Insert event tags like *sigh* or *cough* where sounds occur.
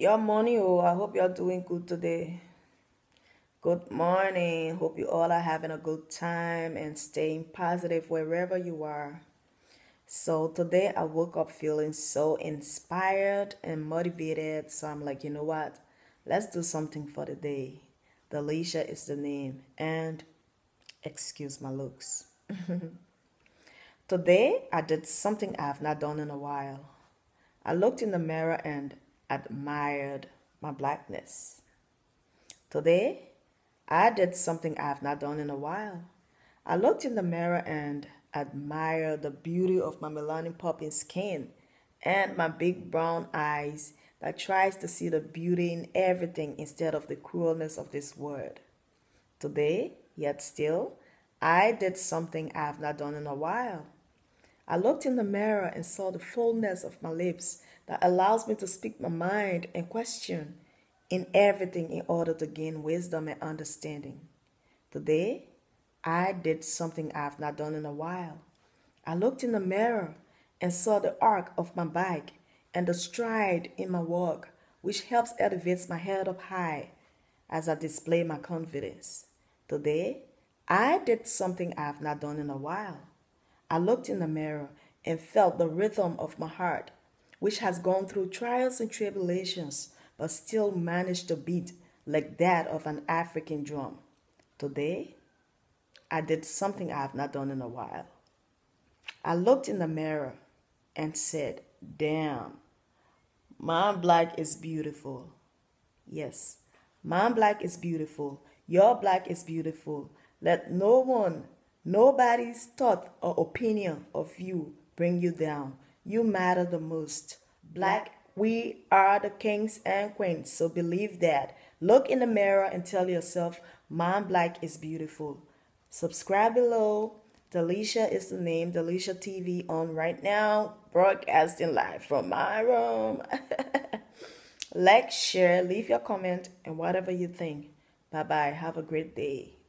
Your morning, oh, I hope you're doing good today. Good morning. Hope you all are having a good time and staying positive wherever you are. So, today I woke up feeling so inspired and motivated. So, I'm like, you know what? Let's do something for the day. Delicia is the name, and excuse my looks. *laughs* today I did something I've not done in a while. I looked in the mirror and admired my blackness. Today, I did something I have not done in a while. I looked in the mirror and admired the beauty of my melanin popping skin and my big brown eyes that tries to see the beauty in everything instead of the cruelness of this world. Today, yet still, I did something I have not done in a while. I looked in the mirror and saw the fullness of my lips that allows me to speak my mind and question in everything in order to gain wisdom and understanding. Today, I did something I have not done in a while. I looked in the mirror and saw the arc of my back and the stride in my walk, which helps elevate my head up high as I display my confidence. Today, I did something I have not done in a while. I looked in the mirror and felt the rhythm of my heart, which has gone through trials and tribulations, but still managed to beat like that of an African drum. Today, I did something I have not done in a while. I looked in the mirror and said, Damn, my black is beautiful. Yes, my black is beautiful. Your black is beautiful. Let no one Nobody's thought or opinion of you bring you down. You matter the most. Black, we are the kings and queens, so believe that. Look in the mirror and tell yourself, Mom Black is beautiful. Subscribe below. Delicia is the name, Delicia TV on right now, broadcasting live from my room. *laughs* like, share, leave your comment, and whatever you think. Bye bye. Have a great day.